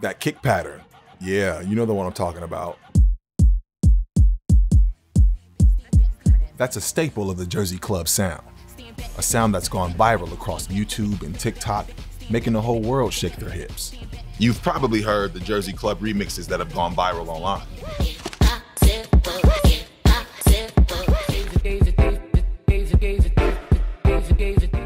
That kick pattern. Yeah, you know the one I'm talking about. That's a staple of the Jersey Club sound. A sound that's gone viral across YouTube and TikTok, making the whole world shake their hips. You've probably heard the Jersey Club remixes that have gone viral online.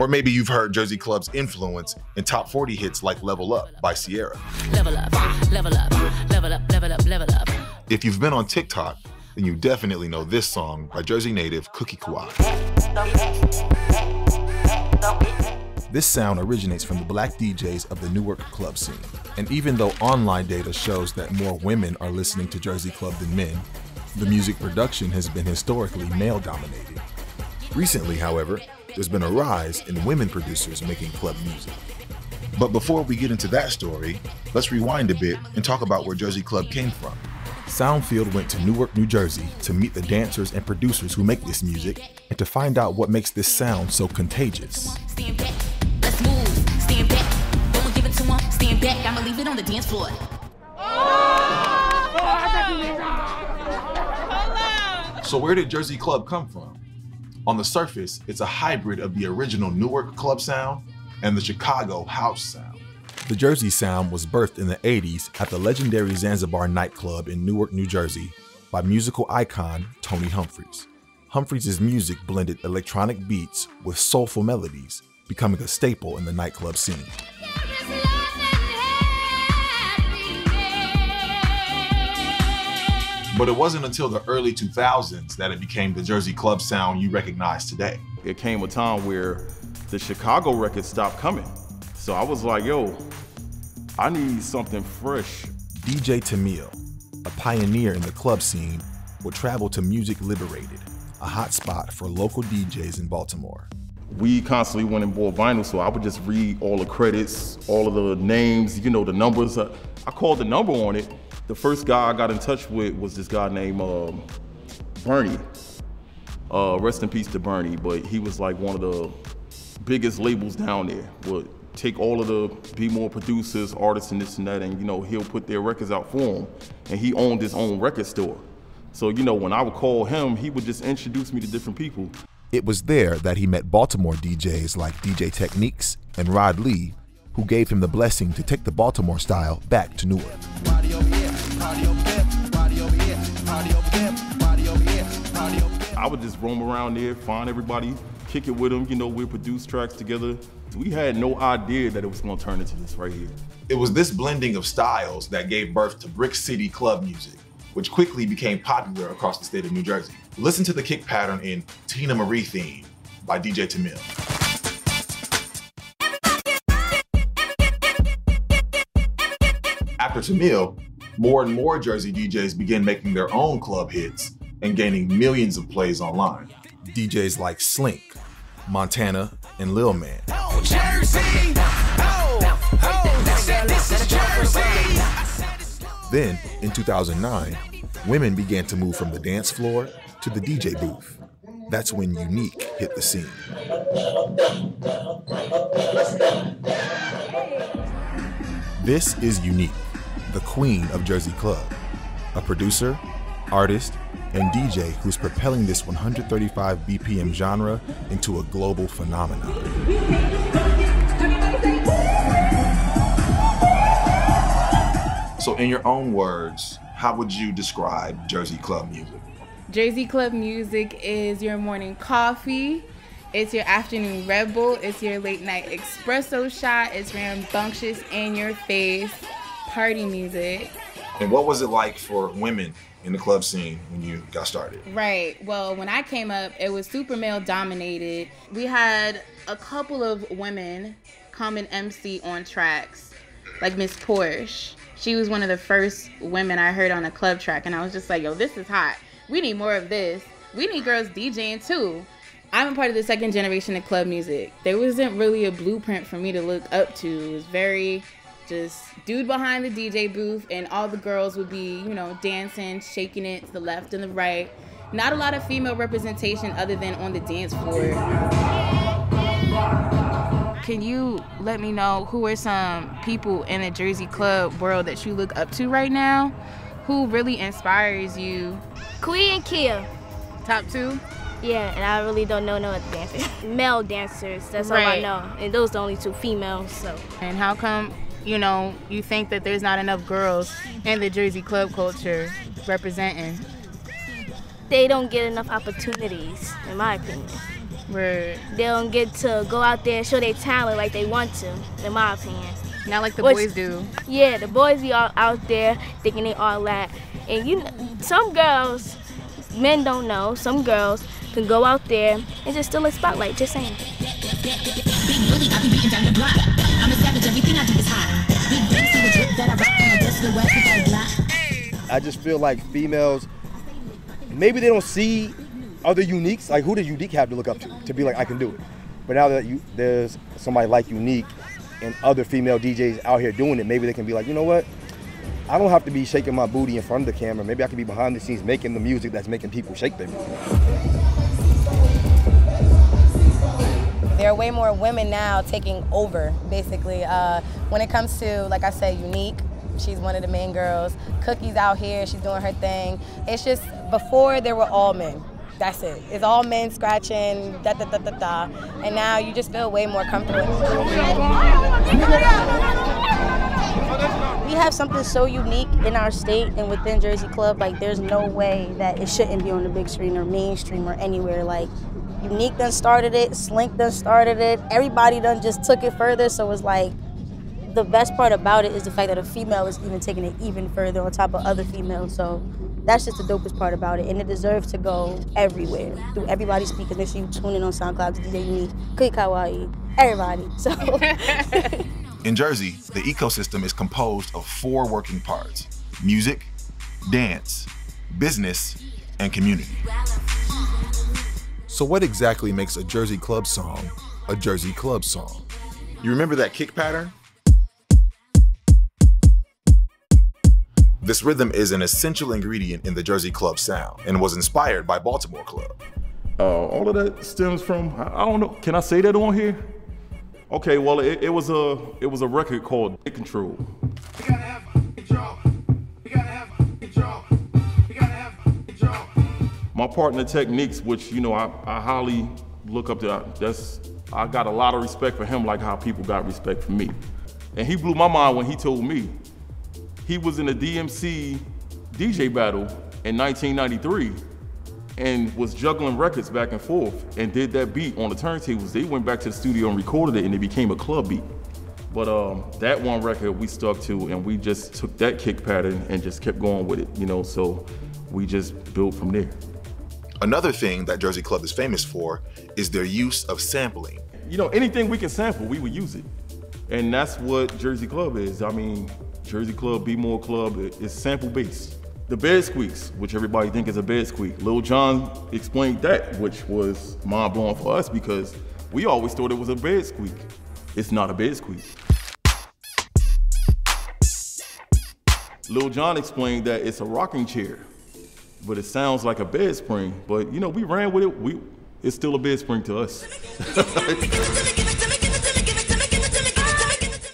Or maybe you've heard Jersey Club's influence in top 40 hits like Level Up by Ciara. Level up, level up, level up, level up, level up. If you've been on TikTok, then you definitely know this song by Jersey native Cookiee Kawaii. This sound originates from the black DJs of the Newark club scene. And even though online data shows that more women are listening to Jersey Club than men, the music production has been historically male dominated. Recently, however, there's been a rise in women producers making club music. But before we get into that story, let's rewind a bit and talk about where Jersey Club came from. Soundfield went to Newark, New Jersey to meet the dancers and producers who make this music and to find out what makes this sound so contagious. So where did Jersey Club come from? On the surface, it's a hybrid of the original Newark club sound and the Chicago house sound. The Jersey sound was birthed in the 80s at the legendary Zanzibar nightclub in Newark, New Jersey by musical icon Tony Humphries. Humphries' music blended electronic beats with soulful melodies, becoming a staple in the nightclub scene. But it wasn't until the early 2000s that it became the Jersey club sound you recognize today. It came a time where the Chicago records stopped coming. So I was like, yo, I need something fresh. DJ Tameil, a pioneer in the club scene, would travel to Music Liberated, a hotspot for local DJs in Baltimore. We constantly went and bought vinyl, so I would just read all the credits, all of the names, you know, the numbers. I called the number on it, the first guy I got in touch with was this guy named um, Bernie. Uh, rest in peace to Bernie, but he was like one of the biggest labels down there. Would take all of the B-more producers, artists, and this and that, and you know he'll put their records out for him. And he owned his own record store. So you know when I would call him, he would just introduce me to different people. It was there that he met Baltimore DJs like DJ Techniques and Rod Lee, who gave him the blessing to take the Baltimore style back to Newark. I would just roam around there, find everybody, kick it with them. You know, we produce tracks together. We had no idea that it was going to turn into this right here. It was this blending of styles that gave birth to Brick City club music, which quickly became popular across the state of New Jersey. Listen to the kick pattern in Tina Marie Theme by DJ Tameil. After Tameil, more and more Jersey DJs began making their own club hits and gaining millions of plays online. DJs like Sliink, Montana, and Lil Man. Then, in 2009, women began to move from the dance floor to the DJ booth. That's when UNIIQU3 hit the scene. This is UNIIQU3, the queen of Jersey Club, a producer, artist, and DJ who's propelling this 135 BPM genre into a global phenomenon. So, in your own words, how would you describe Jersey Club music? Jersey Club music is your morning coffee, it's your afternoon Red Bull, it's your late night espresso shot, it's rambunctious in your face party music. And what was it like for women in the club scene when you got started? Right. Well, when I came up, it was super male dominated. We had a couple of women come and MC on tracks, like Miss Porsche. She was one of the first women I heard on a club track, and I was just like, yo, this is hot. We need more of this. We need girls DJing too. I'm a part of the second generation of club music. There wasn't really a blueprint for me to look up to. It was very just dude behind the DJ booth, and all the girls would be, you know, dancing, shaking it to the left and the right. Not a lot of female representation other than on the dance floor. can you let me know who are some people in the Jersey club world that you look up to right now? Who really inspires you? Kui and Kia. Top two? Yeah, and I really don't know no other dancers. Male dancers, that's all I know. And those are the only two females, so. And how come, you know, you think that there's not enough girls in the Jersey club culture representing? They don't get enough opportunities, in my opinion. Where They don't get to go out there and show their talent like they want to, in my opinion. not like the What's- boys do. Yeah, the boys be all out there thinking they all that. And you some girls, men don't know, some girls can go out there and just steal a spotlight, just saying. I just feel like females, maybe they don't see other UNIIQU3s. Like who does UNIIQU3 have to look up to to be like I can do it? But now that you, there's somebody like UNIIQU3 and other female DJs out here doing it, maybe they can be like, you know what? I don't have to be shaking my booty in front of the camera. Maybe I can be behind the scenes making the music that's making people shake their booty. There are way more women now taking over, basically. Uh, when it comes to, like I said, UNIIQU3, she's one of the main girls. Cookiee's out here, she's doing her thing. It's just, before there were all men. That's it. It's all men scratching, da da da da da. And now you just feel way more comfortable. We have something so unique in our state and within Jersey Club. Like, there's no way that it shouldn't be on the big screen or mainstream or anywhere. Like, UNIIQU3 done started it, Sliink done started it, everybody done just took it further. So it's like, the best part about it is the fact that a female is even taking it even further on top of other females. So that's just the dopest part about it. And it deserves to go everywhere through everybody's speakers. Make sure you tune in on SoundCloud to DJ UNIIQU3, Kui Kawaii, everybody. So. In Jersey, the ecosystem is composed of four working parts music, dance, business, and community. So, what exactly makes a Jersey club song a Jersey club song? You remember that kick pattern? This rhythm is an essential ingredient in the Jersey club sound and was inspired by Baltimore Club. Uh, all of that stems from I, I don't know. Can I say that on here? Okay, well it, it was a it was a record called Dick Control. My partner Techniques, which you know I, I highly look up to. That's I got a lot of respect for him, like how people got respect for me. And he blew my mind when he told me he was in a DMC DJ battle in 1993 and was juggling records back and forth and did that beat on the turntables. They went back to the studio and recorded it and it became a club beat. But um, that one record we stuck to and we just took that kick pattern and just kept going with it, you know, so we just built from there. Another thing that Jersey Club is famous for is their use of sampling. You know, anything we can sample, we would use it. And that's what Jersey Club is. I mean, Jersey Club, B-more Club is sample based. The bed squeaks, which everybody think is a bed squeak. Lil Jon explained that, which was mind blowing for us because we always thought it was a bed squeak. It's not a bed squeak. Lil Jon explained that it's a rocking chair, but it sounds like a bed spring. But you know, we ran with it. We it's still a bed spring to us.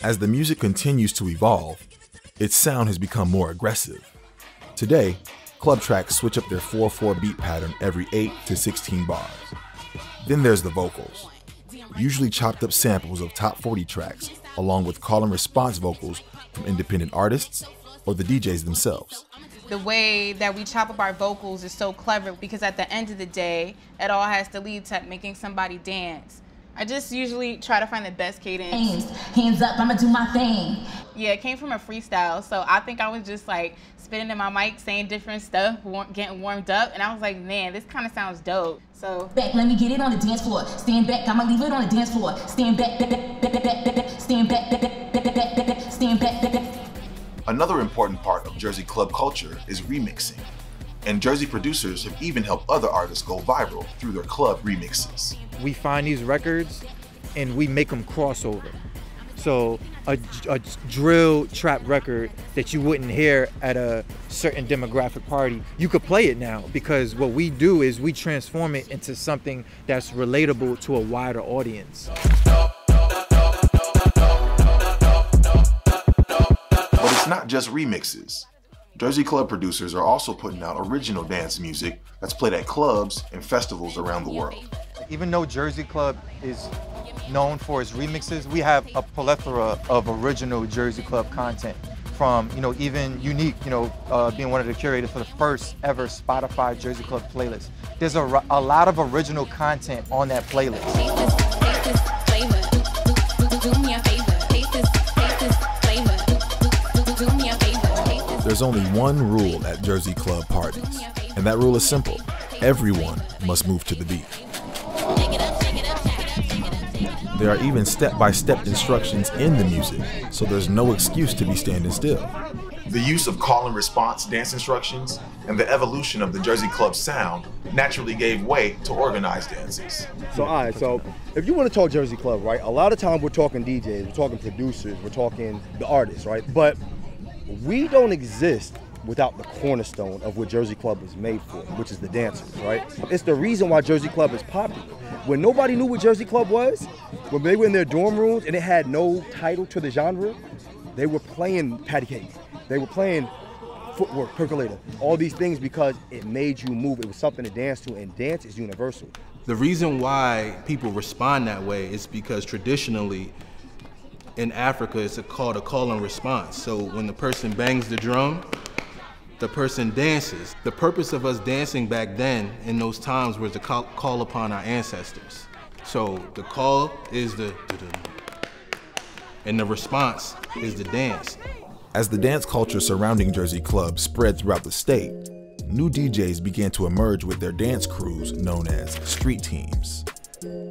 As the music continues to evolve, its sound has become more aggressive. Today, club tracks switch up their 4 4 beat pattern every 8 to 16 bars. Then there's the vocals, usually chopped up samples of top 40 tracks, along with call and response vocals from independent artists or the DJs themselves. the way that we chop up our vocals is so clever because at the end of the day, it all has to lead to making somebody dance. I just usually try to find the best cadence. Hands, hands up, I'ma do my thing. Yeah, it came from a freestyle, so I think I was just like spitting in my mic, saying different stuff, war- getting warmed up, and I was like, man, this kind of sounds dope. So Back, let me get it on the dance floor. Stand back, I'ma leave it on the dance floor. Stand back, stand back, stand back, back, back. Another important part of Jersey club culture is remixing, and Jersey producers have even helped other artists go viral through their club remixes. we find these records and we make them crossover. So a, a drill trap record that you wouldn't hear at a certain demographic party, you could play it now because what we do is we transform it into something that's relatable to a wider audience. But it's not just remixes. Jersey club producers are also putting out original dance music that's played at clubs and festivals around the world. Even though Jersey Club is known for its remixes, we have a plethora of original Jersey Club content from, you know, even UNIIQU3, you know, uh, being one of the curators for the first ever Spotify Jersey Club playlist. There's a, a lot of original content on that playlist. There's only one rule at Jersey Club parties, and that rule is simple. Everyone must move to the beat. There are even step-by-step instructions in the music, so there's no excuse to be standing still. The use of call and response dance instructions and the evolution of the Jersey Club sound naturally gave way to organized dances. So, all right, so if you want to talk Jersey Club, right, a lot of time we're talking DJs, we're talking producers, we're talking the artists, right? But we don't exist without the cornerstone of what Jersey Club was made for, which is the dancers, right? It's the reason why Jersey Club is popular. When nobody knew what Jersey Club was, when they were in their dorm rooms and it had no title to the genre, they were playing patty cake. They were playing footwork, percolator, all these things because it made you move. It was something to dance to, and dance is universal. The reason why people respond that way is because traditionally in Africa, it's a called a call and response. So when the person bangs the drum, the person dances. The purpose of us dancing back then in those times was to call, call upon our ancestors. So the call is the, and the response is the dance. As the dance culture surrounding Jersey Club spread throughout the state, new DJs began to emerge with their dance crews known as street teams.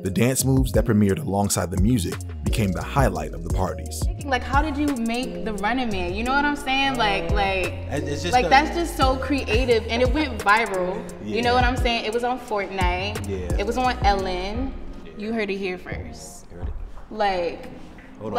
The dance moves that premiered alongside the music became the highlight of the parties. Like, how did you make the Running Man? You know what I'm saying? Like, like, It's just like a- that's just so creative, and it went viral. You know what I'm saying? It was on Fortnite. Yeah. It was on Ellen. You heard it here first. Like, Hold on.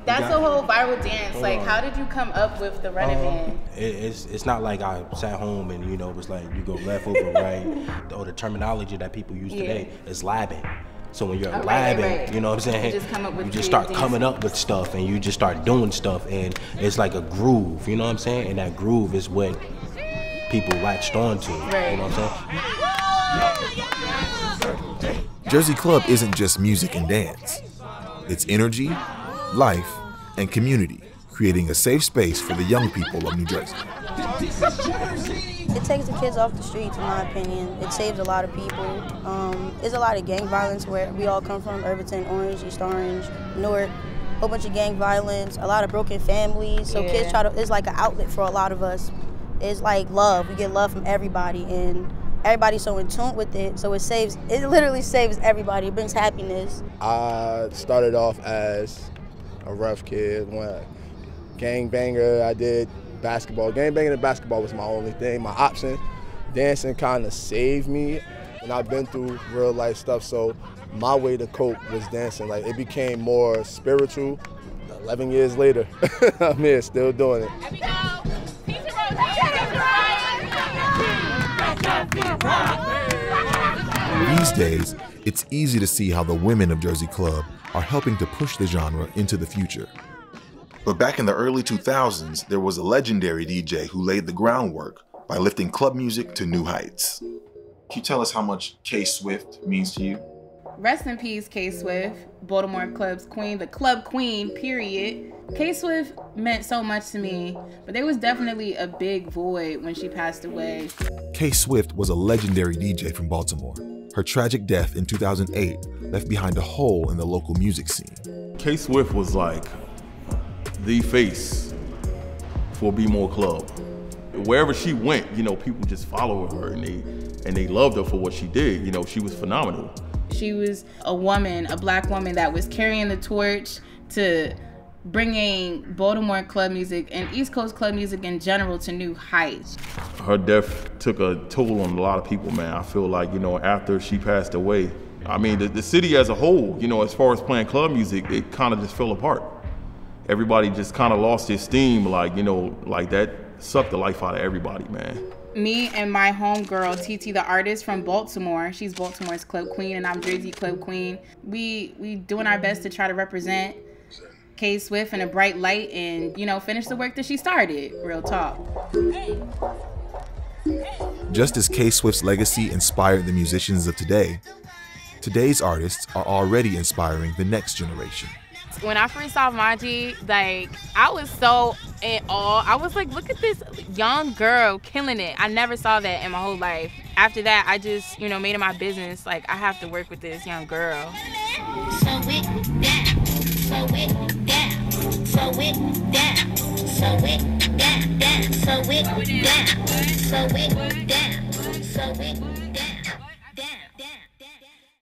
Like that's got- a whole viral dance. Like, on. how did you come up with the Running um, Man? It, it's it's not like I sat home and you know it was like you go left over right or the terminology that people use Yeah. today is labbing. So when you're Oh, right, right, labbing, right. you know what I'm saying? You just come up with you just creative start coming up with stuff and you just start doing stuff and it's like a groove, you know what I'm saying? And that groove is what people latched onto. Right. You know what I'm saying? Jersey Club isn't just music and dance. It's energy, life, and community, creating a safe space for the young people of New Jersey. It takes the kids off the streets, in my opinion. It saves a lot of people. Um, there's a lot of gang violence where we all come from Irvington, Orange, East Orange, Newark. A whole bunch of gang violence, a lot of broken families. So Yeah. kids try to, it's like an outlet for a lot of us. It's like love. We get love from everybody, and everybody's so in tune with it. So it saves, it literally saves everybody. It brings happiness. I started off as a rough kid, went gang banger. I did basketball. Gang banging and basketball was my only thing, my option. Dancing kind of saved me, and I've been through real life stuff. So my way to cope was dancing. Like it became more spiritual. 11 years later, I'm here still doing it. These days, it's easy to see how the women of Jersey Club are helping to push the genre into the future. But back in the early 2000s, there was a legendary DJ who laid the groundwork by lifting club music to new heights. Can you tell us how much K Swift means to you? Rest in peace, K Swift, Baltimore Club's queen, the club queen, period. K Swift meant so much to me, but there was definitely a big void when she passed away. K Swift was a legendary DJ from Baltimore. Her tragic death in 2008 left behind a hole in the local music scene. K Swift was like the face for B-more Club. Wherever she went, you know, people just followed her and they and they loved her for what she did. You know, she was phenomenal. She was a woman, a black woman that was carrying the torch to bringing Baltimore club music and East Coast club music in general to new heights. Her death took a toll on a lot of people, man. I feel like, you know, after she passed away, I mean, the, the city as a whole, you know, as far as playing club music, it kind of just fell apart. Everybody just kind of lost their steam, like, you know, like that sucked the life out of everybody, man. Me and my homegirl, TT the artist from Baltimore, she's Baltimore's club queen and I'm Jersey club queen. We we doing our best to try to represent K Swift in a bright light and, you know, finish the work that she started. Real talk. Just as K Swift's legacy inspired the musicians of today, today's artists are already inspiring the next generation. When I first saw Maji, like I was so in awe. I was like, look at this young girl killing it. I never saw that in my whole life. After that, I just, you know, made it my business. Like I have to work with this young girl. So it down, so it down, so it down, so it down, down, so it down, so it down, so it